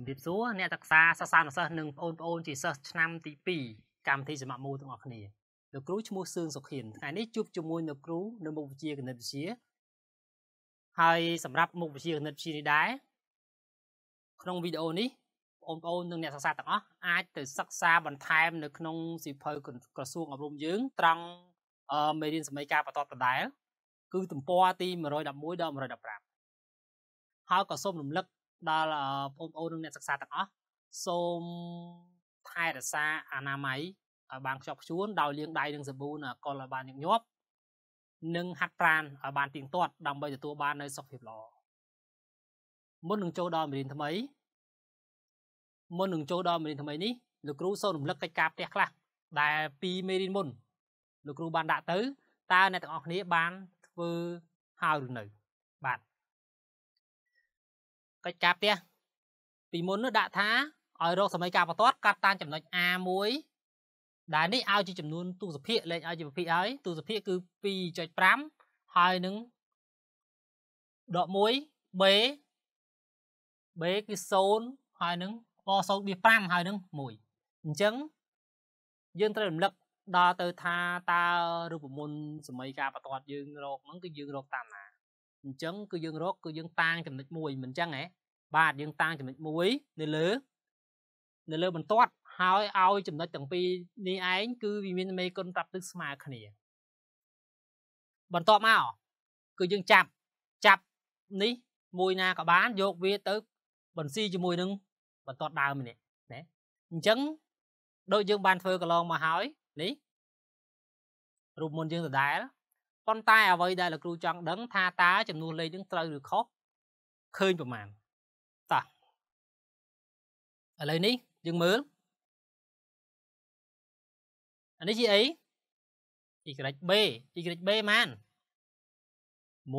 ជំរាបសួរអ្នកសិក្សាសិស្សានុសិស្សនិងបងប្អូនជាសិស្សឆ្នាំទី2កម្មវិធីសមមូលទាំងអស់គ្នាលោកគ្រូឈ្មោះសឿងសុខៀនថ្ងៃនេះជួបជាមួយលោកគ្រូនៅមុខវិជ្ជាគណិតវិទ្យាហើយសម្រាប់មុខវិជ្ជាគណិតវិទ្យានេះដែរក្នុងវីដេអូនេះបងប្អូននិងអ្នកសិក្សាទាំងអស់អាចទៅសិក្សាបន្ថែមនៅក្នុងសៀវភៅក្រសួងអប់រំយើង ត្រង់មេរៀនសម័យកាលបន្តដដែលគឺទំព័រទី111ដល់115ហើយក៏សូមរំលឹក ដល់បងប្អូននិងអ្នកសិក្សាទាំងអស់សូមថែរក្សាអនាម័យឲ្យបានខ្ជាប់ខ្ជួនដោយលាងដៃនឹងសាប៊ូនិងអាល់កុលឲ្យបានញឹកញាប់និងហាត់ប្រាណឲ្យបានទៀងទាត់ដើម្បីទទួលបាននូវសុខភាពល្អមុននឹងចូលដល់មេរៀនថ្មីមុននឹងចូលដល់មេរៀនថ្មីនេះលោកគ្រូសូមរំលឹកកិច្ចការផ្ទះខ្លះដែលពីមេរៀនមុនលោកគ្រូបានដាក់ទៅតើអ្នកទាំងអស់គ្នាបានធ្វើហើយឬនៅបាទ កិច្ចការផ្ទះពីមុននោះដាក់ថាឲ្យរកសម័យការបន្ទាត់កាត់តាមចំណុច A1 ដែលនេះឲ្យជាចំនួនទូសភាគលេខឲ្យជាប្រភេទហើយទូសភាគគឺ2.5ហើយនឹងដក1 B B គឺ0ហើយនឹងប0វា5ហើយនឹង1អញ្ចឹងយើងត្រូវរំលឹកដល់ទៅថាតើរូបមន្តសម័យការបន្ទាត់យើងរកហ្នឹងគឺយើងរកតាមណា អញ្ចឹងគឺយើងរកគឺយើងតាំងចំណុចមួយមិនអញ្ចឹងហ៎បាទយើងតាំងចំណុចមួយនៅលើនៅលើបន្ទាត់ហើយឲ្យចំណុចទាំងពីរនេះឯងគឺវាមានមេគុណប្រាប់ទឹកស្មើគ្នាបន្ទាប់មកគឺយើងចាប់ចាប់នេះមួយណាក៏បានយកវាទៅបន្ស៊ីជាមួយនឹងបន្ទាត់ដើមនេះណាអញ្ចឹងដូចយើងបានធ្វើកន្លងមកហើយនេះរូបមន្តយើងដដែល ប៉ុន្តែអ្វីដែលលោកគ្រូចង់ដឹងថាតើចំនួនលេខនឹងត្រូវឬខុសឃើញប្រមាណតោះឥឡូវនេះយើងមើលអានេះជាអី YB YB ម៉ាន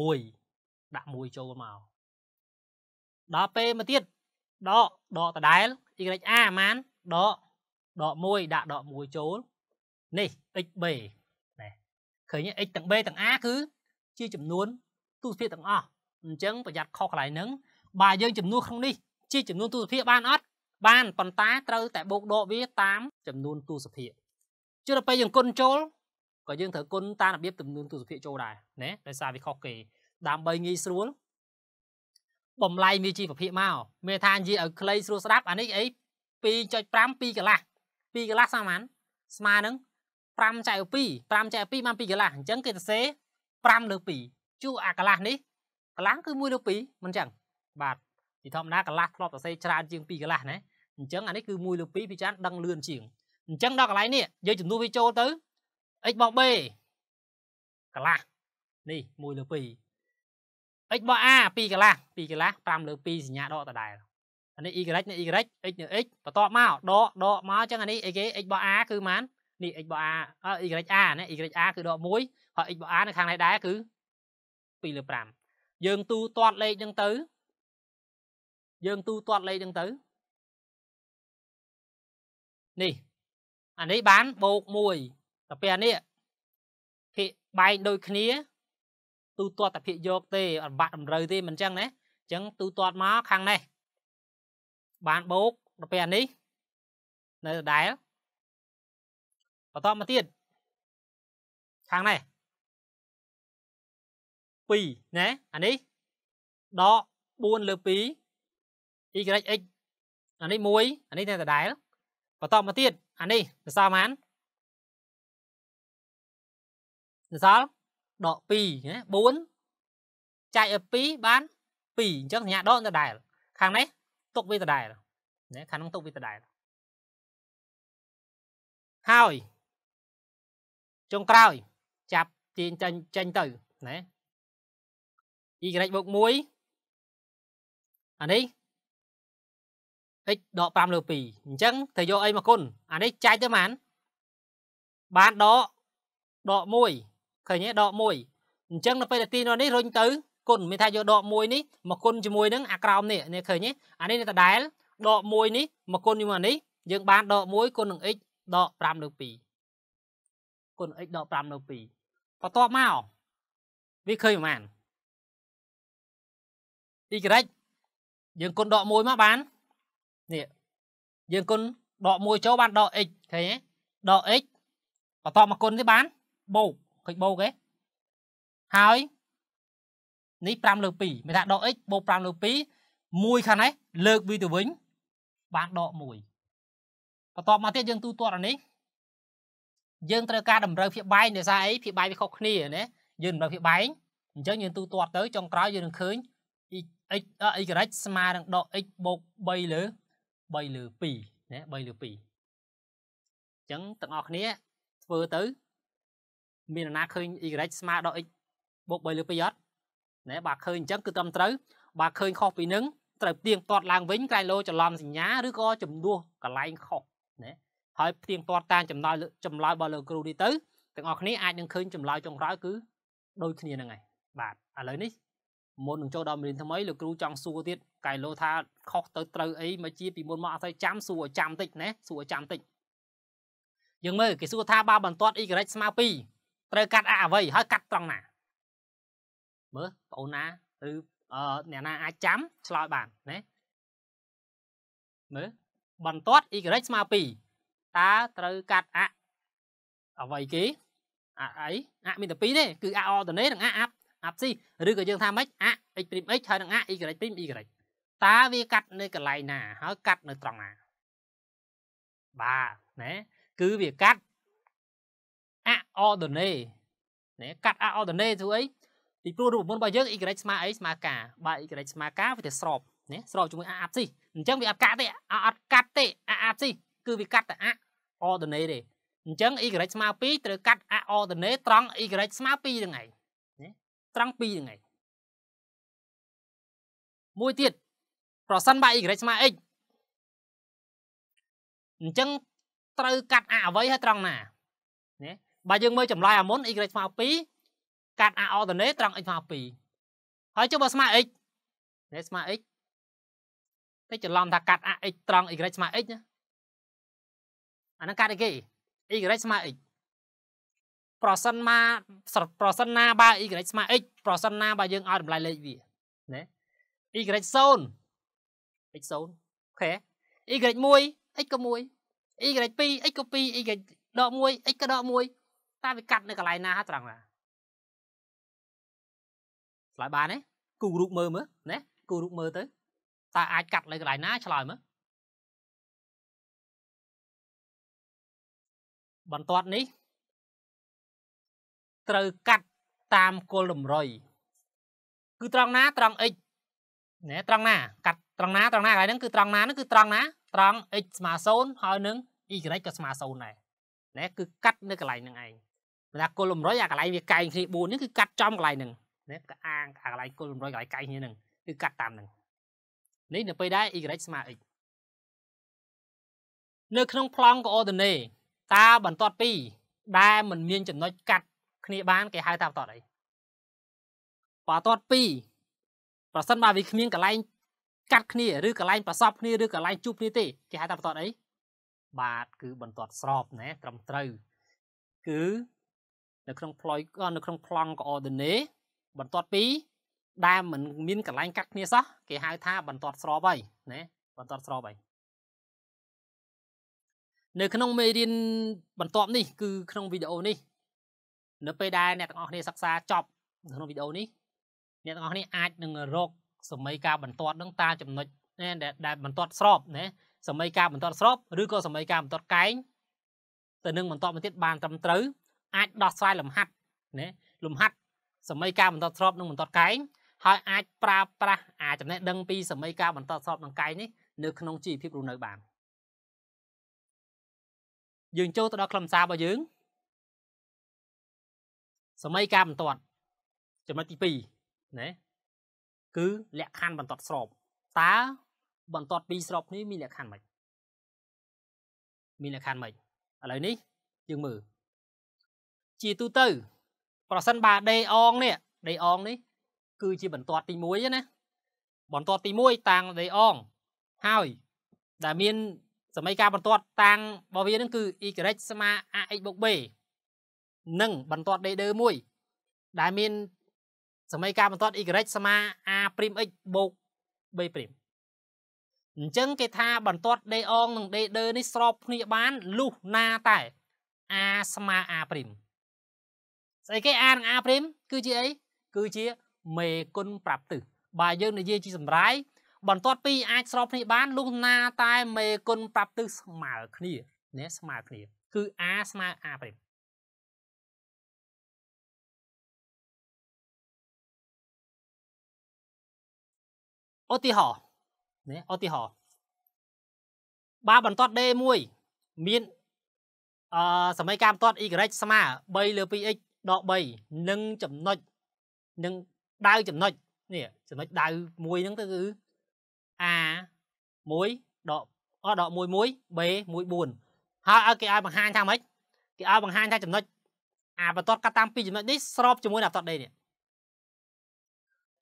1ដាក់1ចូលមកដល់ពេលមកទៀតដកដកដដែល YA ម៉ានដកដក1ដាក់ដក1ចូលនេះ XB ឃើញ x ទាំង b ទាំង a គឺជាចំនួនទូសភាគទាំងអស់អញ្ចឹងប្រយ័ត្នខុសកន្លែងហ្នឹងបើយើងចំនួនក្នុងនេះជាចំនួនទូសភាគបានអត់បានប៉ុន្តែត្រូវតែបូកដកវាតាមចំនួនទូសភាគជឿទៅពេលយើងគុណចូលក៏យើងត្រូវគុណតាមរបៀបចំនួនទូសភាគចូលដែរណាដោយសារវាខុសគេដើម្បីងាយស្រួលបំលែងវាជាប្រភេទមកមានថានិយាយឲ្យខ្លីស្រួលស្ដាប់អានេះអី2.5 2កន្លះ2កន្លះស្មើស្មើនឹង 5ចែក2 5ចែក2បាន2កន្លះអញ្ចឹងគេសរសេរ5លើ2ជួអាកន្លះនេះកន្លះគឺ1លើ2មិនអញ្ចឹងបាទពីធម្មតាកន្លះធ្លាប់សរសេរច្រើនជាង2កន្លះណាអញ្ចឹងអានេះគឺ1លើ2ពីច្រើនដឹងលឿនជាងអញ្ចឹងដល់កន្លែងនេះយើងចំនួនវាចូលទៅ x បូក b កន្លះនេះ1លើ2 x បូក a 2កន្លះ2កន្លះ5លើ2សញ្ញាដកដដែលអានេះ y នេះ y x នៅ x បន្ទាប់មកដកដកមកអញ្ចឹងអានេះអីគេ x បូក a គឺប៉ុន្មាន នេះ x បូក a ya ណា ya គឺដក1ហើយ x បូក a នៅខាងនេះដែរគឺ2លើ5យើងទូទាត់លេខហ្នឹងទៅ យើងទូទាត់លេខហ្នឹងទៅនេះអានេះបានបូក1ទៅពេលអានេះភាគបែងដូចគ្នាទូទាត់តែភាគយកទេអត់បាក់តម្រូវទេមិនអញ្ចឹងណាអញ្ចឹងទូទាត់មកខាងនេះបានបូកទៅពេលអានេះនៅដដែល បន្តមកទៀតខាងនេះ2ណាអានេះដក4លើ2 y x អានេះ1អានេះនៅដដែលបន្តមកទៀតអានេះសរសើរប៉ុន្មានសរសើរដក2ណា4ចែកឲ្យ2បាន2អញ្ចឹងសញ្ញាដកនៅដែលខាងនេះទុកវាដដែលណាខាងនោះទុកវាដដែលហើយ ចុងក្រោយ ចាប់ទាញចេញចេញទៅណា y បូក1អានេះ x ដក5លើ2អញ្ចឹងត្រូវយកអីមកគុណអានេះចែកទៅប៉ុន្មានបានដកដក1ឃើញទេដក1អញ្ចឹងនៅពេលដែលទីនេះរុញទៅគុណមានថាយកដក1នេះមកគុណជាមួយនឹងអាក្រោមនេះនេះឃើញទេអានេះនៅដដែលដក1នេះមកគុណជាមួយអានេះយើងបានដក1គុណនឹង x ដក5លើ2 គុណ x ដក5នៅ2បន្ទាប់មកវាឃើញប្រហែល y យើងគុណដក1មកបាននេះយើងគុណដក1ចូលបានដក x ឃើញទេដក x បន្ទាប់មកគុណទៀតបានបូកឃើញបូកទេហើយនេះ5លើ2មានថាដក x បូក5លើ2មួយខាងនេះលើកវាទៅវិញបានដក1បន្ទាប់មកទៀតយើងទូទាត់អានេះ យើងត្រូវការតម្រូវភាពបែងដោយសារអីភាពបែងវាខុសគ្នាណាយើងតម្រូវភាពបែងអញ្ចឹងយើងទូទាត់ទៅចុងក្រោយយើងនឹងឃើញ x y ស្មើនឹងដក x បូក3លើ3លើ2ណា3លើ2អញ្ចឹងទាំងអស់គ្នាធ្វើទៅ មានអ្នកណាឃើញ y ស្មើដល់ x បូក3លើ2អត់ណែបើឃើញអញ្ចឹងគឺត្រឹមត្រូវបើឃើញខុសពីនឹងត្រូវផ្ទៀងផ្ទាត់ឡើងវិញក្រែងលោច្រឡំសញ្ញាឬក៏ចំនួនកន្លែងខុសណា ហើយផ្ទៀងផ្ទាត់តាមចម្លើយចម្លើយរបស់លោកគ្រូនេះទៅទាំងអស់គ្នាអាចនឹងឃើញចម្លើយចុងក្រោយគឺដូចគ្នានឹងហើយបាទឥឡូវនេះមុននឹងចូលដល់មេរៀនថ្មីលោកគ្រូចង់សួរទៀតកែលោថាខុសទៅត្រូវអីមកជាពីមុនមកអត់ទៅចាំសួរឲ្យចាំតិចណាសួរឲ្យចាំតិចយើងមើលគេសួរថាបើបន្ទាត់ y ស្មើ2ត្រូវកាត់អអ្វីហើយកាត់ត្រង់ណាមើលបងអូនណាឬអឺអ្នកណាអាចចាំឆ្លើយបានណាមើលបន្ទាត់ y ស្មើ2 តើត្រូវកាត់អអ្វីគេអអីអមានតែ2ទេគឺអអតនេនិងអអាប់អាប់ស៊ីឬក៏យើងថាម៉េចអ x' x ហើយនឹងអ y' y តើវាកាត់នៅកន្លែងណា ហើយកាត់នៅត្រង់ណាបាទណាគឺវាកាត់អ ordinate ណាកាត់អ ordinate ធ្វើអីពីព្រោះរូបមន្តរបស់យើង y ស្មើអីស្មើការបើ y ស្មើការវាទៅស្របណាស្របជាមួយ a អាប់ស៊ីអញ្ចឹងវាអត់កាត់ទេអត់កាត់ទេ a អាប់ស៊ី គឺវាកាត់តែ a ordinate ទេអញ្ចឹង y ស្មើ2ត្រូវកាត់ a ordinate ត្រង់ y ស្មើ2ហ្នឹងឯងត្រង់2ហ្នឹងឯងមួយទៀតប្រសិនបើ y ស្មើ x អញ្ចឹងត្រូវកាត់ a អ្វីហើយត្រង់ណាណាបើយើងមើលចម្លើយអាមុន y ស្មើ2កាត់ a ordinate ត្រង់ x ស្មើ2ហើយចុះបើស្មើ x នេះស្មើ x តែច្រឡំថាកាត់ a x ត្រង់ y ស្មើ x ណា អាហ្នឹងកាត់អីគេ y ស្មើ x ប្រសិនមកប្រសិនណាបើ y ស្មើ x ប្រសិនណាបើយើងឲ្យតម្លៃលេខវាណា y 0 x 0អូខេ y 1 x ក៏1 y 2 x ក៏2 y ដក1 x ក៏ដក1តើវាកាត់នៅកន្លែងណាត្រង់ណាឆ្លើយបានទេគូរូបមើលមើលណាគូរូបមើលទៅតើអាចកាត់នៅកន្លែងណាឆ្លើយមើល បន្ទាត់នេះ ត្រូវកាត់តាមគល់តម្រុយគឺត្រង់ណាត្រង់ x ណែត្រង់ណាកាត់ត្រង់ណាត្រង់ណាកន្លែងហ្នឹងគឺត្រង់ណាហ្នឹងគឺត្រង់ណាត្រង់ x ស្មើ0ហើយនឹង y ក៏ស្មើ0ដែរណែគឺកាត់នៅកន្លែងហ្នឹងឯងបើថាគល់តម្រុយអាកន្លែងវាកែងគ្នា4នេះគឺកាត់ចំកន្លែងហ្នឹងណែក៏អាងអាកន្លែងគល់តម្រុយកន្លែងកែងគ្នាហ្នឹងគឺកាត់តាមហ្នឹងនេះនៅពេលដែល y ស្មើ x នៅក្នុងប្លង់ coordinate តើបន្ទាត់ពីដែលមិនមានចំណុចកាត់គ្នាបានគេហៅថាបន្ទាត់អីបន្ទាត់2ប្រសិនបើវាគ្មានកន្លែងកាត់គ្នាឬកន្លែងប្រសពគ្នាឬកន្លែងជួបគ្នាទេគេហៅថាបន្ទាត់អីបាទគឺបន្ទាត់ស្របណាត្រឹមត្រូវគឺនៅក្នុងផ្លុយនៅក្នុងប្លង់កអឌីណេបន្ទាត់2ដែលមិនមានកន្លែងកាត់គ្នាសោះគេហៅថាបន្ទាត់ស្របហើយណាបន្ទាត់ស្របហើយ នៅក្នុងមេរៀនបន្ទាប់នេះគឺក្នុងវីដេអូនេះនៅពេលដែលអ្នកទាំងអស់គ្នាសិក្សាចប់ក្នុងវីដេអូនេះអ្នកទាំងអស់គ្នាអាចនឹងរកសម័យការបន្ទាត់នឹងតាមចំណុចដែលបន្ទាត់ស្របណាសម័យការបន្ទាត់ស្របឬក៏សម័យការបន្ទាត់កែងទៅនឹងបន្ទាត់មកទៀតបានត្រឹមត្រូវអាចដោះស្រាយលំហាត់ណាលំហាត់សម័យការបន្ទាត់ស្របនឹងបន្ទាត់កែងហើយអាចប្រើប្រាស់អាចំណេះដឹងពីសម័យការបន្ទាត់ស្របនឹងកែងនេះនៅក្នុងជីវភាពរស់នៅបាន យើងចូលទៅដល់ខ្លឹមសាររបស់យើងសម័យការបន្ទាត់ចំណុចទី2ណាគឺលក្ខខណ្ឌបន្ទាត់ស្របតើបន្ទាត់ពីរស្របនេះមានលក្ខខណ្ឌម៉េចមានលក្ខខណ្ឌម៉េចឥឡូវនេះយើងមើលជាទូទៅ ប្រសិនបើដេអងនេះដេអងនេះ គឺជាបន្ទាត់ទី1ណាបន្ទាត់ទី1តាំងដេអងហើយដែលមាន សម័យការបន្ទាត់តាំងរបស់វានឹងគឺ y ស្មើ ax បូក b និងបន្ទាត់ D មួយដែលមានសម័យការបន្ទាត់ y ស្មើ a'(x) បូក b' អញ្ចឹងគេថាបន្ទាត់ដេអងនិងដេដឺនេះស្របគ្នាបានលុះណាតែ a ស្មើ a' ស្អីគេ a និង a' គឺជាអីគឺជាមេគុណប្រាប់ទិសបើយើងនិយាយជាសម្រាយ បន្ទាត់ពីអាចស្របគ្នាបានលុះណាតែមេគុណប្រាប់ទិសស្មើគ្នានេះស្មើគ្នា គឺ a ស្មើ a' ឧទាហរណ៍នេះឧទាហរណ៍បើបន្ទាត់ D1 មានអឺសម័យការបន្ទាត់ y ស្មើ3លើ 2x ដក3និងចំណុចនឹងដៅចំណុចនេះចំណុចដៅមួយហ្នឹងទៅគឺ a 1ដកអដក1 1 b 1 4ហើយឲ្យគេឲ្យបង្ហាញថាម៉េចគេឲ្យបង្ហាញថាចំណុចអាបន្ទាត់កាត់តាមពីចំណុចនេះស្របជាមួយនឹងបន្ទាត់ D នេះ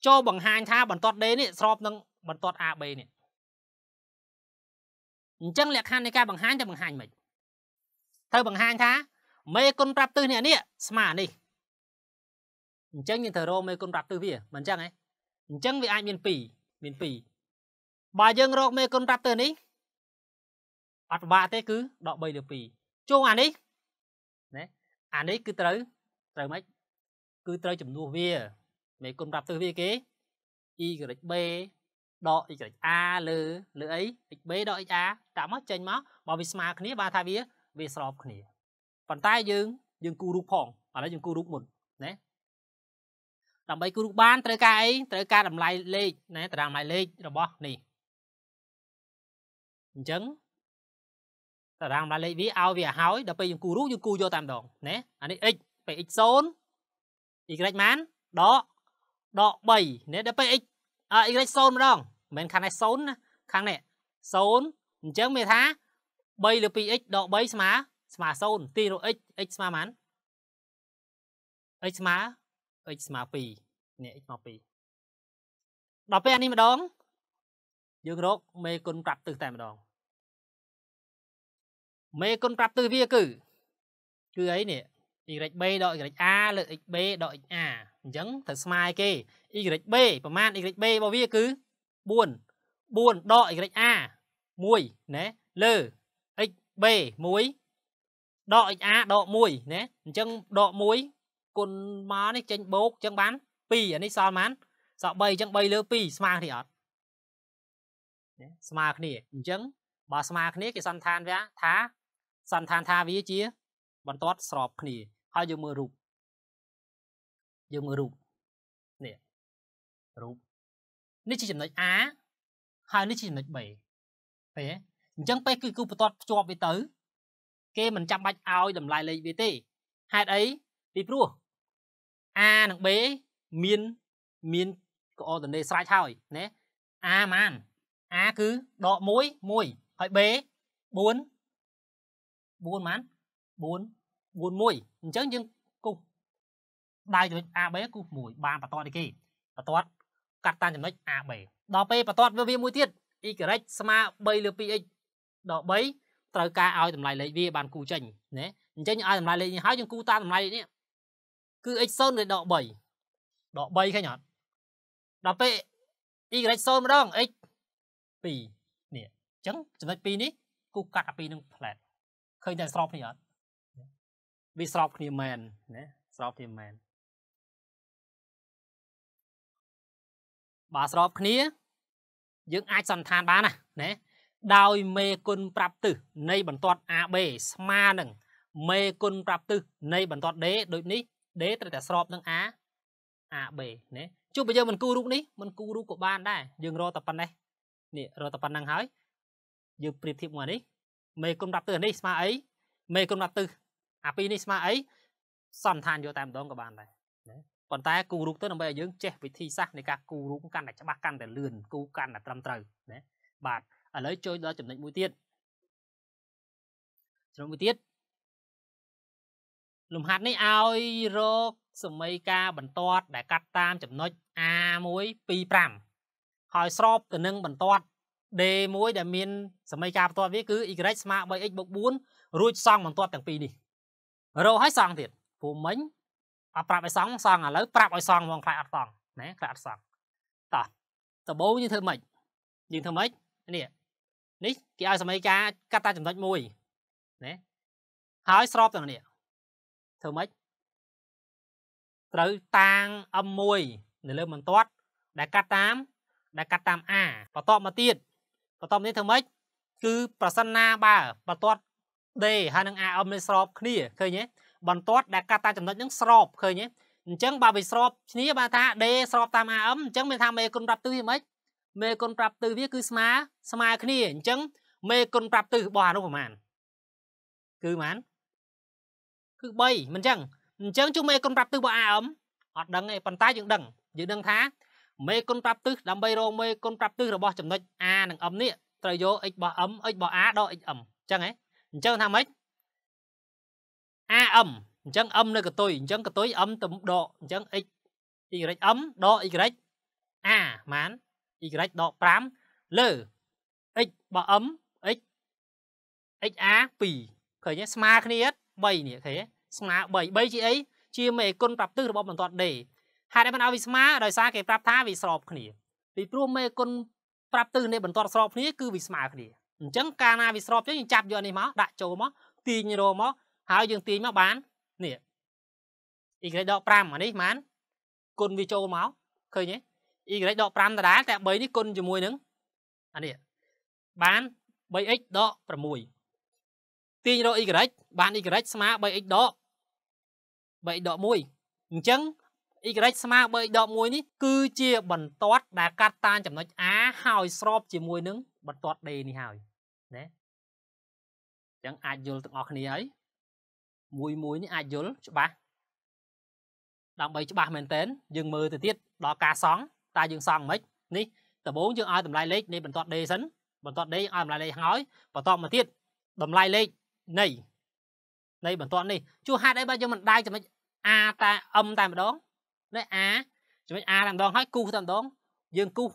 ចូលបង្ហាញថាបន្ទាត់ D នេះស្របនឹងបន្ទាត់ AB នេះអញ្ចឹងលក្ខខណ្ឌនៃការបង្ហាញទៅបង្ហាញមិនត្រូវបង្ហាញថាមេគុណប្រាប់ទិសនេះនេះស្មើនេះអញ្ចឹងយើងត្រូវរកមេគុណប្រាប់ទិសវាមិនអញ្ចឹងហ៎អញ្ចឹងវាអាចមាន2មាន2 បើយើងរកមេគុណប្រាប់ទិសនេះអត់ពិបាកទេគឺដក3លើ2ជួងអានេះណាអានេះគឺត្រូវត្រូវម៉េចគឺត្រូវចំនួនវាមេគុណប្រាប់ទិសវាគេ y b ដក xa លើលើអី xb ដក xa តាមមកចេញមកបើវាស្មើគ្នាបានថាវាវាស្របគ្នាប៉ុន្តែយើងយើងគូររូបផងឥឡូវយើងគូររូបមុនណាដើម្បីគូររូបបានត្រូវការអីត្រូវការតម្លៃលេខណាតារាងតម្លៃលេខរបស់នេះ អញ្ចឹងតារាងតម្លៃលេខវាឲ្យវាឲ្យដល់ពេលយើងគូររូបយើងគូយកតែម្ដងណាអានេះ x ពេល x 0 y ម៉ានដកដក3ណាដល់ពេល x អ y 0ម្ដងមិនមែនខាងនេះ0ណាខាងនេះ0អញ្ចឹងមានថា3លើ 2x ដក3ស្មើស្មើ0ទីរក x x ស្មើប៉ុន្មាន x ស្មើ x ស្មើ2នេះ x ស្មើ2ដល់ពេលអានេះម្ដង យើងរកមេគុណប្រាប់ទិសតែម្ដងមេគុណប្រាប់ទិសវាគឺគឺអីនេះ YB ដក YA លើ XB ដក XA អញ្ចឹងត្រូវស្មើគេ YB ប្រមាណ YB របស់វាគឺ4 4ដក YA 1ណាលើ XB 1ដក XA ដក1ណាអញ្ចឹងដក1គុណមកនេះចេញបូកអញ្ចឹងបាន2អានេះសល់ប៉ុន្មានសល់3អញ្ចឹង3លើ2ស្មើគ្នាអត់ ស្មើគ្នាអញ្ចឹងបើស្មើគ្នាគេសន្និដ្ឋានវាថាសន្និដ្ឋានថាវាជា បន្ទាត់ស្របគ្នាហើយយើងមើលរូបយើងមើលរូបនេះរូបនេះជាចំណុច A ហើយនេះជាចំណុច B ឃើញទេអញ្ចឹងពេលគឺគូបន្ទាត់ភ្ជាប់វាទៅ គេមិនចាំបាច់ឲ្យតម្លៃលេខវាទេហេតុអីពីព្រោះ A និង B មានមាន coordinate ស្រេចហើយណា A ម៉ាន A គឺដក1 1ហើយ B 4 4ម៉ាន4 41អញ្ចឹងយើងគូសដៅចំណុច AB គូសមួយបានបន្ទាត់នេះគេបន្ទាត់កាត់តាមចំណុច AB ដល់ពេលបន្ទាត់វាមួយទៀត y ស្មើ3លើ 2x ដល់3ត្រូវការឲ្យតម្លៃលេខវាបានគូចេញណាអញ្ចឹងឲ្យតម្លៃលេខនេះហើយយើងគូតាមតម្លៃនេះគឺ x 0នៅដក3ដក3ឃើញអត់ដល់ពេល y 0ម្ដង x 2នេះអញ្ចឹងចំណុច2នេះគូកាត់អា2នឹងផ្លែតឃើញតែស្របគ្នាអត់វាស្របគ្នាមែនណាស្របគ្នាមែនបើស្របគ្នាយើងអាចសន្និដ្ឋានបានណាណាដោយមេគុណប្រាប់ទិសនៃបន្ទាត់ AB ស្មើនឹងមេគុណប្រាប់ទិសនៃបន្ទាត់ D ដូចនេះ D ត្រូវតែស្របនឹង A AB ណាជុំបើយើងមិនគូរូបនេះមិនគូរូបក៏បានដែរយើងរកតែប៉ុណ្ណេះ នេះរកតែប៉ុណ្ណឹងហើយយើងប្រៀបធៀបមកនេះមេគុណប្រាប់ទិសនេះស្មើអីមេគុណប្រាប់ទិសអាពីរនេះស្មើអីសន្និដ្ឋានយកតែម្ដងក៏បានដែរណាប៉ុន្តែគូរូបទៅដើម្បីឲ្យយើងចេះវិធីសាស្ត្រនៃការគូរូបកាន់តែច្បាស់កាន់តែលឿនគូកាន់តែត្រឹមត្រូវណាបាទឥឡូវចូលដល់ចំណុចមួយទៀតចំណុចមួយទៀតលំហាត់នេះឲ្យរកសម័យការបន្ទាត់ដែលកាត់តាមចំណុច A1 2 5 ហើយស្របទៅនឹងបន្ទាត់ D1 ដែលមានសម័យការបន្ទាត់វាគឺ y ស្មើ 3x 4រួចសង់បន្ទាត់ទាំងពីរនេះរកឲ្យសង់ទៀតព្រោះមិញអត់ប្រាប់ឲ្យសង់សង់ឥឡូវប្រាប់ឲ្យសង់ហ្មងខ្លាចអត់សង់ណាខ្លាចអត់សង់តោះដំបូងយើងធ្វើម៉េចយើងធ្វើម៉េចនេះនេះគេឲ្យសមីការកាត់តាចំណុចមួយណាហើយស្របទាំងនេះធ្វើម៉េចត្រូវតាង M1 នៅលើបន្ទាត់ដែលកាត់តាម ដែលកាត់តាម A បន្ទាប់មកទៀតបន្ទាប់នេះធ្វើម៉េចគឺប្រសិនណាបើបន្ទាត់ D ហើយនឹង AM នេះស្របគ្នាឃើញទេបន្ទាត់ដែលកាត់តាមចំណុចហ្នឹងស្របឃើញទេអញ្ចឹងបើវាស្របគ្នាបើថា D ស្របតាម AM អញ្ចឹងមានថាមេគុណប្រាប់ទិសវាម៉េចមេគុណប្រាប់ទិសវាគឺស្មើស្មើគ្នាអញ្ចឹងមេគុណប្រាប់ទិសរបស់អានោះប្រហែលគឺប៉ុន្មានគឺ3មិនអញ្ចឹងអញ្ចឹងជួមេគុណប្រាប់ទិសរបស់ AM អត់ដឹងទេប៉ុន្តែយើងដឹងយើងដឹងថា មេគុណប្រាប់ទិសដើម្បីរកមេគុណប្រាប់ទិសរបស់ចំណុច A និង M នេះត្រូវយក x របស់ m x របស់ a ដក xm អញ្ចឹងហ៎អញ្ចឹងថាម៉េច am អញ្ចឹង m នៅកតុយអញ្ចឹងកតុយ m ទៅដកអញ្ចឹង x ym ដក y a ម៉ាន y ដក5លើ x របស់ m x xa 2ឃើញទេស្មើគ្នាអត់3នេះឃើញទេស្មើ3 3ជាអីជាមេគុណប្រាប់ទិសរបស់បន្ទាត់ D ហេតុអីបានឲ្យវាស្មើដោយសារគេប្រាប់ថាវាស្របគ្នាពីព្រោះមេគុណប្រាប់ទិសនៃបន្ទាត់ស្របគ្នាគឺវាស្មើគ្នាអញ្ចឹងកាលណាវាស្របចឹងយើងចាប់យកនេះមកដាក់ចូលមកទាញរមកហើយយើងទាញមកបាននេះ y ដក5អានេះប៉ុន្មានគុណវាចូលមកឃើញទេ y ដក5ដដែលតែ3នេះគុណជាមួយនឹងអានេះបាន 3x ដក6ទាញរក y បាន y ស្មើ 3x ដក 3x ដក1អញ្ចឹង y ស្មើ3ដក1នេះគឺជាបន្ទាត់ដែលកាត់តាមចំណុច A ហើយស្របជាមួយនឹងបន្ទាត់ D នេះហើយណាអញ្ចឹងអាចយល់ទាំងអស់គ្នាហើយមួយមួយនេះអាចយល់ច្បាស់ដើម្បីច្បាស់មែនតើយើងមើលទៅទៀតដល់ការសង់តើយើងសង់មិននេះដំបូងយើងឲ្យតម្លៃលេខនៃបន្ទាត់ D សិនបន្ទាត់ D ឲ្យតម្លៃលេខហើយបន្តមកទៀតតម្លៃលេខនៃនៃបន្ទាត់នេះជួហេតុអីបើយើងមិនដាយចំណុច A តែ M តែម្ដង នេះ A ចំណុច A តែម្ដងហើយគូសតែម្ដងយើងគូស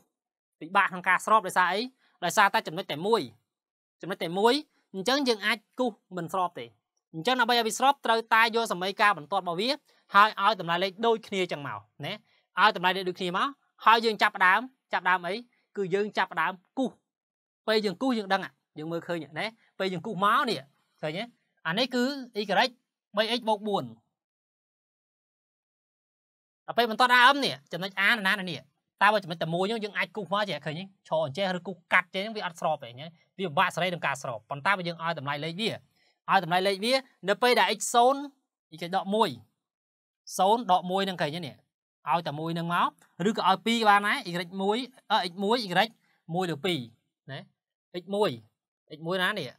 ពិបាកក្នុងការស្របដោយសារអីដោយសារតែចំណុចតែមួយចំណុចតែមួយអញ្ចឹងយើងអាចគូសមិនស្របទេអញ្ចឹងដើម្បីឲ្យវាស្របត្រូវតែយកសមីការបន្ទាត់របស់វាហើយឲ្យតម្លៃលេខដូចគ្នាចឹងមកណាឲ្យតម្លៃលេខដូចគ្នាមកហើយយើងចាប់ដើមចាប់ដើមអីគឺយើងចាប់ដើមគូសពេលយើងគូសយើងដឹងយើងមើលឃើញណាពេលយើងគូសមកនេះឃើញទេអានេះគឺ y 3x បូក4 ដល់ពេលបន្ត AM នេះចំណុច A ណាណានេះតើបើចំណុចតែមួយហ្នឹងយើងអាចគូសមកចេះឃើញឈរអញ្ចេះឬគូសកាត់ចេះវាអត់ស្របទេវាពិបាកសេរីក្នុងការស្របប៉ុន្តែបើយើងឲ្យតម្លៃលេខវាឲ្យតម្លៃលេខវា នៅពេលដែល x 0 គេដក1 0ដក1ហ្នឹងឃើញទេនេះឲ្យតែមួយហ្នឹងមកឬក៏ឲ្យ2បានដែរ y 1 x 1 y 1លើ2ណា x 1 x 1 ណានេះ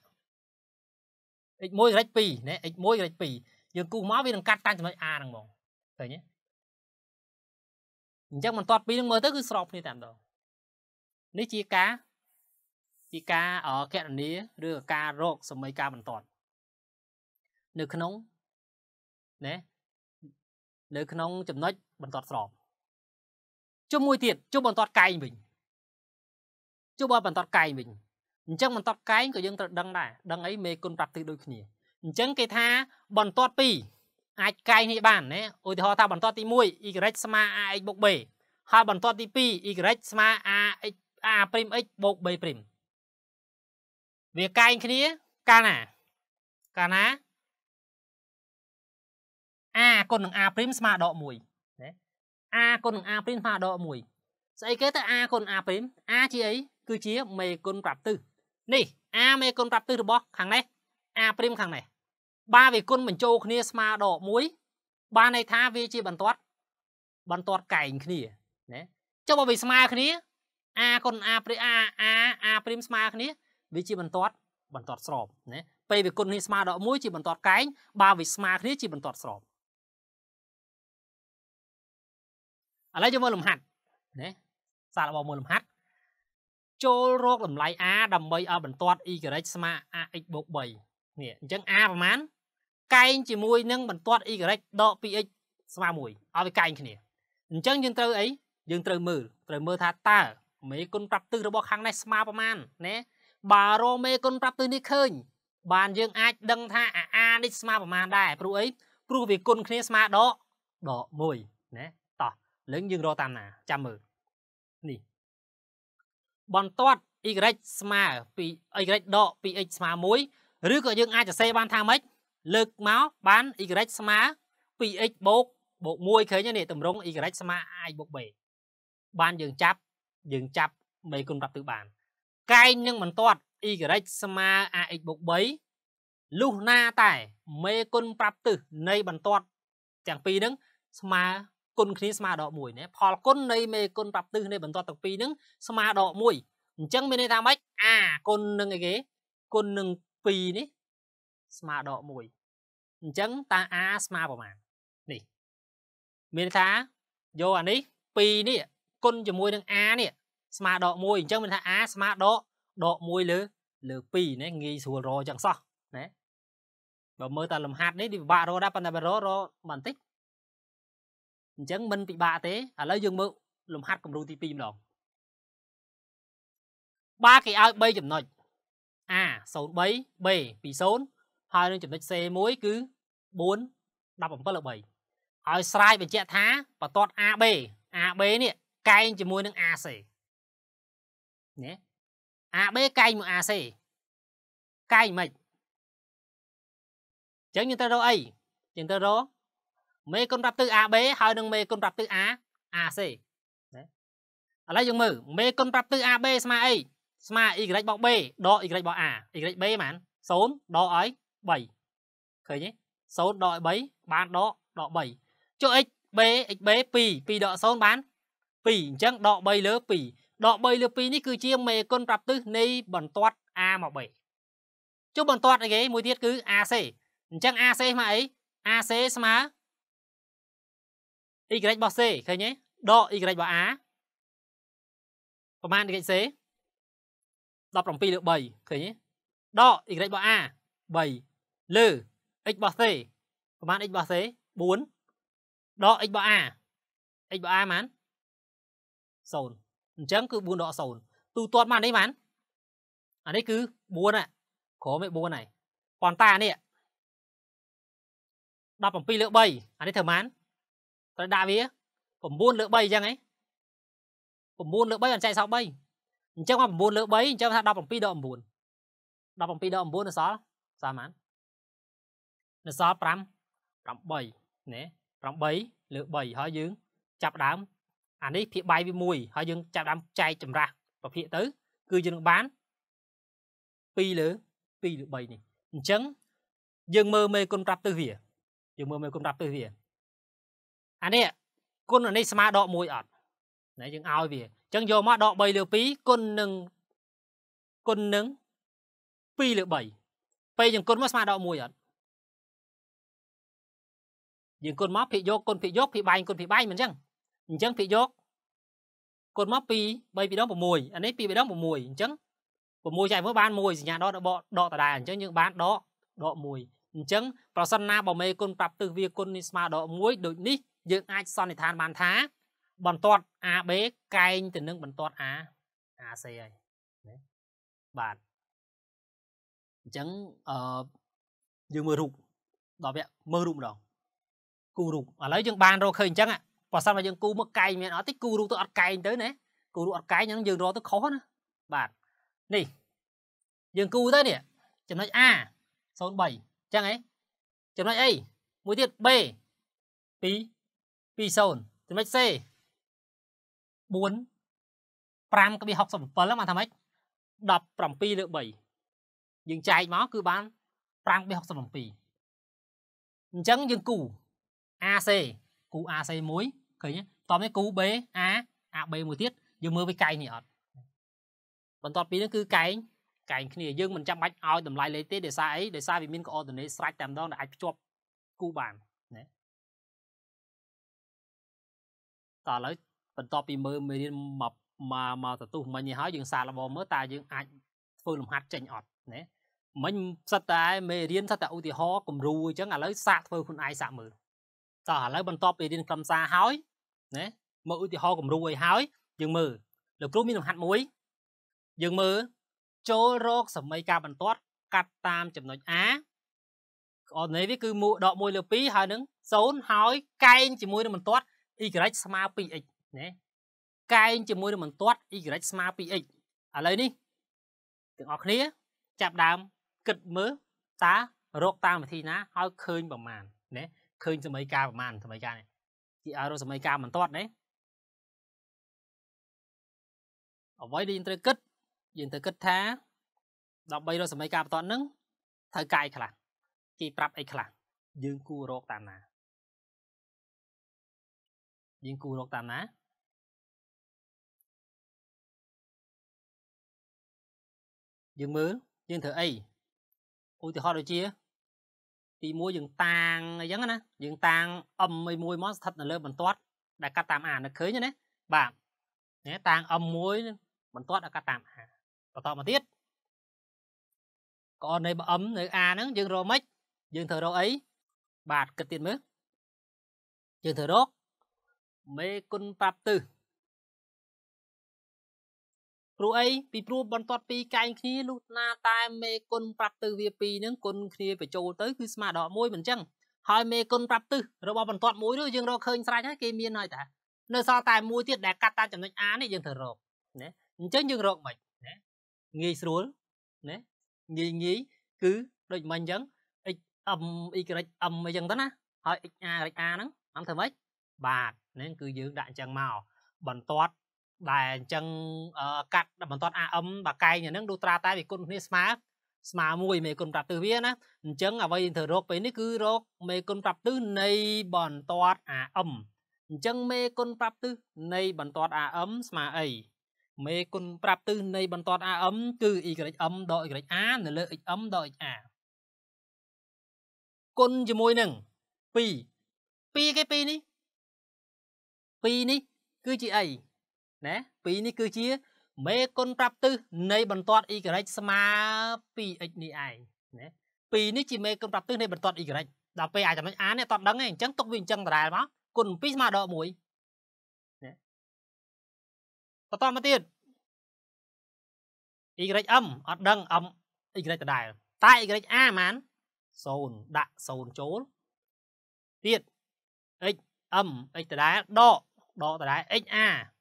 x 1 y 2ណា x 1 y 2យើងគូសមកវានឹងកាត់តាមចំណុច a ហ្នឹងហ្មងឃើញទេ អញ្ចឹងបន្ទាត់ពីនឹងមើលទៅគឺស្របគ្នាតែម្ដងនេះជាការជាការកណនីឬការរកសម័យការបន្ទាត់នៅក្នុងណានៅក្នុងចំណុចបន្ទាត់ស្របជុំមួយទៀតជុំបន្ទាត់កែងវិញជុំបន្ទាត់កែងវិញអញ្ចឹងបន្ទាត់កែងក៏យើងត្រូវដឹងដែរដឹងអីមេគុណប្រាប់ទិសដូចគ្នាអញ្ចឹងគេថាបន្ទាត់2 អាចកែងនេះបានណាឧទាហរណ៍ថាបន្ទាត់ទី1 y ស្មើ ax បូក b ហើយបន្ទាត់ទី2 y ស្មើ ax a'(x) បូក b' វាកែងគ្នាកាលណាកាលណា a គុណនឹង a' ស្មើដក1ណា a គុណនឹង a' ស្មើដក1ស្អីគេទៅ a គុណ a' a ជាអីគឺជាមេគុណប្រាប់ទិសនេះ a មេគុណប្រាប់ទិសរបស់ខាងនេះ a' ខាងនេះ បើវាគុណបញ្ចូលគ្នាស្មើដក1បានន័យថាវាជាបន្ទាត់បន្ទាត់កែងគ្នាណាចុះបើវាស្មើគ្នា a គុណ a ព្រី a a a ព្រីមស្មើគ្នាវាជាបន្ទាត់បន្ទាត់ស្របណាពេលវាគុណនេះស្មើដក1ជាបន្ទាត់កែងបើវាស្មើគ្នាជាបន្ទាត់ស្របឥឡូវយើងមើលលំហាត់ណាសាររបស់មើលលំហាត់ចូលរកតម្លៃ a ដើម្បីឲ្យបន្ទាត់ y ស្មើ ax បូក3នេះអញ្ចឹង a ប្រហែល កែងជាមួយនឹងបន្ទាត់ y ដក 2x ស្មើ1ឲ្យវាកែងគ្នាអញ្ចឹងយើងត្រូវអីយើងត្រូវមើលត្រូវមើលថាតើមេគុណប្រាប់ទិសរបស់ខាងនេះស្មើប្រមាណណាបើរមេគុណប្រាប់ទិសនេះឃើញ បានយើងអាចដឹងថាអាអានេះស្មើប្រមាណដែរព្រោះអីព្រោះវាគុណគ្នាស្មើដកដក1ណាតោះលើយើងរកតាមណាចាំមើលនេះបន្ទាត់ y ស្មើពី y ដក 2x ស្មើ1ឬក៏យើងអាចសរសេរបានថាម៉េច លើកមកបាន y ស្មើ 2x បូកបូក1ឃើញទេនេះតម្រង y ស្មើ i បូក b បានយើងចាប់យើងចាប់មេគុណប្រាប់ទិសបានកែងនឹងបន្ទាត់ y ស្មើ ax បូក3លុះណាតែមេគុណប្រាប់ទិសនៃបន្ទាត់ទាំងពីរហ្នឹងស្មើគុណគ្នាស្មើដក1ណាផលគុណនៃមេគុណប្រាប់ទិសនៃបន្ទាត់ទាំងពីរហ្នឹងស្មើដក1អញ្ចឹងមានន័យថាម៉េចអាគុណនឹងអីគេគុណនឹង2នេះស្មើដក1 អញ្ចឹងតើ a ស្មើប្រមាណនេះមានថាយកអានេះ2នេះគុណជាមួយនឹង a នេះស្មើដក1អញ្ចឹងមានថា a ស្មើដកដក1លើលើ2ណាងាយស្រួលរអញ្ចឹងសោះណាបើមើលតែលំហាត់នេះវាពិបាករដែរប៉ុន្តែបើររបន្តិចអញ្ចឹងមិនពិបាកទេឥឡូវយើងមើលលំហាត់គំរូទី2ម្ដងបាគេឲ្យ3ចំណុច A 03 B 20 ហើយនឹងចំណុច C1 គឺ4 17លើ3ហើយស្រាយបញ្ជាក់ថាបន្ទាត់ AB AB នេះកែងជាមួយនឹង AC ណា AB កែងមក AC កែងមិនអញ្ចឹងយើងត្រូវរកអីយើងត្រូវរកមេគុណរាប់ទិស AB ហើយនឹងមេគុណរាប់ទិស A AC ណាឥឡូវយើងមើលមេគុណរាប់ទិស AB ស្មើអីស្មើ y បូក b ដក y បូក a y b ហ្មង0ដកអី 7 ឃើញទេ0ដក3បានដកដក3ចុះ xb xb 2 2ដក0បាន2អញ្ចឹងដក3លើ2ដក3លើ2នេះគឺជាមេគុណប្រាប់ទិសនៃបន្ទាត់ a មក b ចុះបន្ទាត់អីគេមួយទៀតគឺ ac អញ្ចឹង ac ស្មើអី ac ស្មើ y របស់ c ឃើញទេដក y របស់ a ប្រហែល y c 17លើ3ឃើញទេដក y របស់ a 3 លើ x របស់ c ប្រមាណ x របស់ c 4ដក x របស់ a x របស់ a ហ្មង0អញ្ចឹងគឺ4ដក0ទូទាត់មកនេះហ្មងអានេះគឺ4ហ่ะក្រោមឯ4ហើយប៉ុន្តែអានេះ17លើ3អានេះធ្វើម៉ានត្រូវដាក់វា9លើ3អញ្ចឹងហ៎9លើ3អញ្ចឹងសល់3អញ្ចឹងមក9លើ3អញ្ចឹងថា17ដក9 17ដក9នៅសល់សល់ប៉ុន្មាន នៅសល់5 8ណែ8លើ3ហើយយើងចាប់ដើមអានេះភាគបាយវា1ហើយយើងចាប់ដើមចែកចម្រាស់ប្រភេទទៅ គឺយើងនឹងបាន2លើ2លើ3នេះអញ្ចឹងយើងមើលមេគុណប្រាប់ទិសវាយើងមើលមេគុណប្រាប់ទិសវាអានេះគុណអានេះស្មើដក1អត់ណែយើងឲ្យវាចឹងយកមកដក3លើ2គុណនឹងគុណនឹង2លើ3ពេលយើងគុណមកស្មើដក1អត់ យើងគុណមកភាគយកគុណភាគយកភាគបែងគុណភាគបែងមិនចឹងអញ្ចឹងភាគយកគុណមក2 3 2ដង6អានេះ2 2ដង6អញ្ចឹង6ចែកមើលបាន1សញ្ញាដកដកដដែលអញ្ចឹងយើងបានដកដក1អញ្ចឹងប្រសិនណាបើមេគុណប្រាប់ទិសវាគុណនេះស្មើដក1ដូចនេះយើងអាចសន្និដ្ឋានបានថាបន្ទាត់ AB កែងទៅនឹងបន្ទាត់ A AC ហើយណាបាទអញ្ចឹងអឺយើងមើលរូបដល់វគ្គមើលរូបម្ដង គូរូបឥឡូវយើងបានរកឃើញអញ្ចឹងបើសិនមកយើងគូមកកែងមានអត់ទេគូរូបទៅអត់កែងទៅណាគូរូបអត់កែងអញ្ចឹងយើងរកទៅខុសណាបាទនេះយើងគូទៅនេះចំណុច A 03អញ្ចឹងហ៎ចំណុចអីមួយទៀត B 2 20ចំណុច C 4 5ក្បៀ67ហ្នឹងបានថាម៉េច17លើ3យើងចែកមកគឺបាន5ក្បៀ67អញ្ចឹងយើងគូ AC គូ AC មួយឃើញតោះនេះគូ B A AB មួយទៀតយើងមើលវាកែងនេះអត់បន្ទាប់ពីនេះគឺកែងកែងគ្នាយើងមិនចាំបាច់ឲ្យតម្លៃលេខទេដោយសារអីដោយសារវាមាន coordinate ស្រេចតែម្ដងដែលអាចភ្ជាប់គូបានណាតើឥឡូវបន្ទាប់ពីមើលមេរៀនមកមកមកទៅទុះមិញនេះហើយយើងសាកល្បងមើលតើយើងអាចធ្វើលំហាត់ចេញអត់ណាមិញសិតតែមេរៀនសិតតែឧទាហរណ៍គំរូអញ្ចឹងឥឡូវសាកធ្វើខ្លួនឯងសាកមើល តោះឥឡូវបន្ទាប់ពីរៀនក្រុមសារហើយណាមើលឧទាហរណ៍គំរូអីហើយយើងមើលលោកគ្រូមានលំហាត់មួយយើងមើលចូលរកសម័យការបន្ទាត់កាត់តាមចំណុច A អននេះវាគឺដក1លើ2ហើយនឹង0ហើយកែងជាមួយនឹងបន្ទាត់ y ស្មើ 2x ណាកែងជាមួយនឹងបន្ទាត់ y ស្មើ 2x ឥឡូវនេះទាំងអស់គ្នាចាប់ដើមគិតមើលតើរកតាមវិធីណាឲ្យឃើញប្រមាណណា ឃើញសម័យកាលប្រមាណសម័យកាលនេះជាឲ្យរកសម័យកាលមិនទាត់ណាអ្វីដែលយើងត្រូវគិតយើងត្រូវគិតថាដើម្បីរកសម័យកាលបន្ទាត់ហ្នឹងត្រូវកាយខ្លះគេប្រាប់អីខ្លះយើងគួររកតាមណាយើងគួររកតាមណាយើងមើលយើងធ្វើអីឧទាហរណ៍ដូចជា ទី1យើងតាងអីចឹងណាយើងតាងអឹមមួយមួយមកស្ថិតនៅលើបន្ទាត់ដែលកាត់តាមអានឹកឃើញណាបាទនេះតាងអឹមមួយបន្ទាត់ឲ្យកាត់តាមអាបន្តមកទៀតក៏នៃបអឹមនៅអាហ្នឹងយើងរកមិនយើងត្រូវរកអីបាទគិតទៀតមើលយើងត្រូវរកមេគុណប្រាប់ទិស ព្រោះអីពីព្រោះបន្ទាត់ពីកែងគ្នាលុះណាតែមេគុណប្រាប់ទិសវាពីរហ្នឹងគុណគ្នាបញ្ចូលទៅគឺស្មើដក1មិនអញ្ចឹងហើយមេគុណប្រាប់ទិសរបស់បន្ទាត់មួយនោះយើងរកឃើញស្រេចហើយគេមានហើយតានៅសល់តែមួយទៀតដែលកាត់តាមចំណុច A នេះយើងត្រូវរកណាអញ្ចឹងយើងរកមិនណាងាយស្រួលណាងាយងាយគឺដូចមិញអញ្ចឹង x m y m អញ្ចឹងទៅណាហើយ x a y a ហ្នឹងអត់ធ្វើម៉េចបាទនេះគឺយើងដាក់អញ្ចឹងមកបន្ទាត់ ដែលអញ្ចឹងកាត់បន្ទាត់ AM បើកែងហ្នឹងដូចត្រាតែវាគុណគ្នាស្មើស្មើមួយមេគុណប្រាប់ទិសវាណាអញ្ចឹងអ្វីយើងត្រូវរកពេលនេះគឺរកមេគុណប្រាប់ទិសនៃបន្ទាត់ AM អញ្ចឹងមេគុណប្រាប់ទិសនៃបន្ទាត់ AM ស្មើអីមេគុណប្រាប់ទិសនៃបន្ទាត់ AM គឺ YM ដក YA នៅលើ XM ដក XA គុណជាមួយនឹង2 2គេ2នេះ2នេះគឺជាអី ណា2នេះគឺជាមេគុណប្រាប់ទិសនៃបន្ទាត់ y ស្មើ 2x នេះឯងណា2នេះជាមេគុណប្រាប់ទិសនៃបន្ទាត់ y ដល់ពេលអាចចំណុច a នេះអត់ដឹងទេអញ្ចឹងទុកវាអញ្ចឹងដដែលមកគុណ2ស្មើដក1ណាបន្តមកទៀត YM អត់ដឹង M Y ដដែលតែ YA ហ្មង0ដាក់0ចូលទៀត x m x ដដែលដកដកដដែល xa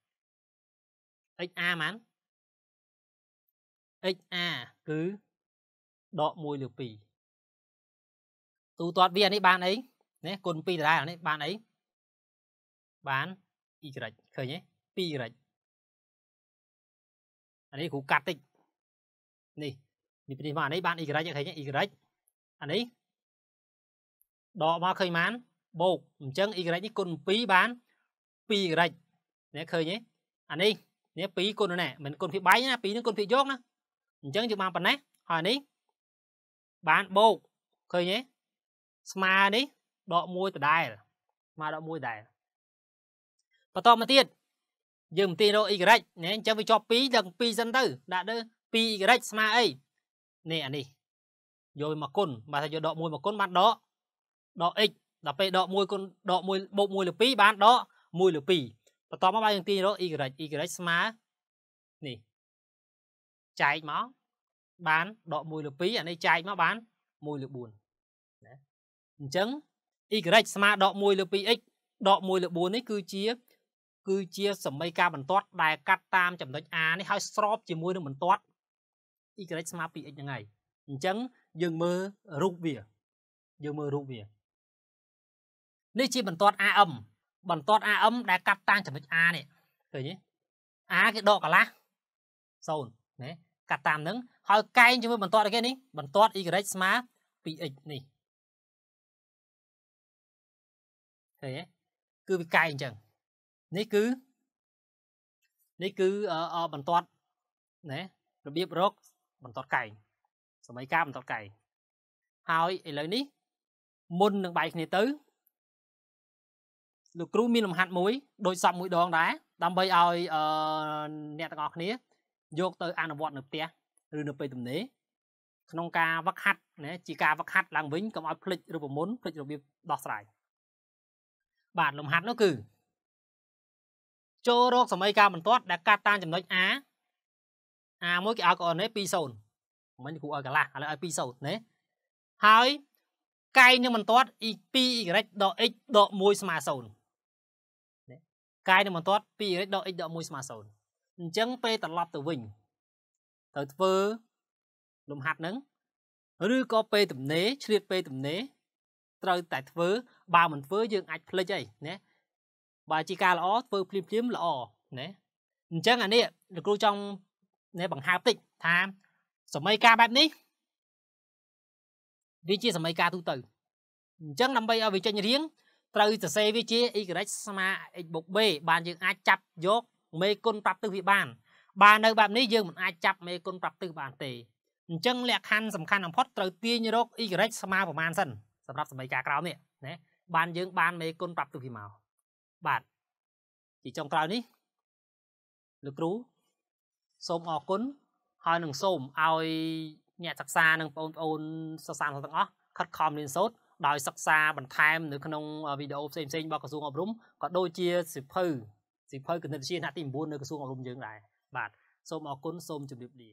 xa ហ្មង xa គឺដក1លើ2ទូទាត់វានេះបានអីណាគុណ2ដដែលនេះបានអីបាន y ឃើញទេ 2y អានេះគ្រូកាត់តិចនេះនេះពីនេះមកអានេះបាន y ឃើញទេ y អានេះដកមកឃើញបានបូកអញ្ចឹង y នេះគុណ2បាន 2y នេះឃើញទេអានេះ នេះ2គុណណាមិនគុណភាគបែកណា2នឹងគុណភាគយកណាអញ្ចឹងយើងបានប៉ុណ្ណេះហើយនេះបានបូកឃើញទេស្មើនេះដក1ដដែលស្មើដក1ដែរបន្តមកទៀតយើងមិនទាញរក y ណាអញ្ចឹងវាជាប់2ដល់2សិនទៅដាក់ទៅ 2y ស្មើអីនេះអានេះយកមកគុណបើថាយកដក1មកគុណបានដកដក x ដល់ពេលដក1គុណដក1បូក1លើ2បានដក1លើ2 បន្តមកបើយើងទាញរក y y ស្មើនេះចែកមកបានដក1លើ2អានេះចែកមកបាន1លើ4ណាអញ្ចឹង y ស្មើដក1លើ 2x ដក1លើ4នេះគឺជា គឺជាសមីការបន្ទាត់ដែលកាត់តាមចំណុច A នេះហើយស្របជាមួយនឹងបន្ទាត់ y ស្មើ 2x ហ្នឹងហើយអញ្ចឹងយើងមើលរូបវាយើងមើលរូបវានេះជាបន្ទាត់ AM បន្ទាត់ AM ដែលកាត់តាមចំណុច A នេះឃើញទេ A គេដកកន្លះ0ណាកាត់តាមនឹងហើយកែងជាមួយបន្ទាត់អីគេនេះបន្ទាត់ y ស្មើ 2x នេះឃើញទេគឺវាកែងអញ្ចឹងនេះគឺនេះគឺបន្ទាត់ណារបៀបរកបន្ទាត់កែងសម័យកាលបន្ទាត់កែងហើយឥឡូវនេះមុននឹងបែកគ្នាទៅ លោកគ្រូមានលំហាត់មួយដូចសពមួយដងដែរដើម្បីឲ្យអ្នកទាំងអស់គ្នាយកទៅអនុវត្តនៅផ្ទះឬនៅពេលទំនេរក្នុងការវឹកហាត់ណាជាការវឹកហាត់ឡើងវិញកុំឲ្យភ្លេចរូបមន្តភ្លេចរបៀបដោះស្រាយបាទលំហាត់នោះគឺចូលរកសម័យការបន្ទាត់ដែលកាត់តាមចំណុច A A1 គេឲ្យកអនេ20មិញគ្រូឲ្យកន្លះឥឡូវឲ្យ20ណាហើយកែងនឹងបន្ទាត់ 2y ដក x ដក1ស្មើ0 កាយនឹងបន្ទាត់ 2y ដក x ដក1ស្មើ0អញ្ចឹងពេលត្រឡប់ទៅវិញត្រូវធ្វើលំហាត់ហ្នឹងឬក៏ពេលទំនេរឆ្លៀតពេលទំនេរត្រូវតែធ្វើបើមិនធ្វើយើងអាចភ្លេចអីណាបើជាការល្អធ្វើភ្លាមភ្លាមល្អណាអញ្ចឹងអានេះលោកគ្រូចង់នេះបង្ហើបតិចថាសម័យកាលបែបនេះវាជាសម័យកាលទូទៅអញ្ចឹងដើម្បីឲ្យវាចេញរៀង ត្រូវសរសេរវាជា y ស្មើ x បូក b បានយើងអាចចាប់យកមេគុណប្រាប់ទិសវាបានបើនៅបែបនេះយើងមិនអាចចាប់មេគុណប្រាប់ទិសបានទេអញ្ចឹងលក្ខខណ្ឌសំខាន់បំផុតត្រូវទាញរក y ស្មើប្រមាណសិនសម្រាប់សម័យកាលក្រោមនេះណាបានយើងបានមេគុណប្រាប់ទិសវាមកបាទជាចុងក្រោយនេះលោកគ្រូសូមអរគុណហើយនឹងសូមឲ្យអ្នកសិក្សានិងបងប្អូនសិស្សទាំងអស់ខិតខំរៀនសូត្រ ដោយសិក្សាបន្ថែមនៅក្នុងវីដេអូផ្សេងៗរបស់ក្រសួងអប់រំក៏ដូចជាសិភៅសិភៅគណិតវិទ្យាថ្នាក់ទី9នៅក្រសួងអប់រំយើងដែរបាទសូមអរគុណសូមជម្រាបលា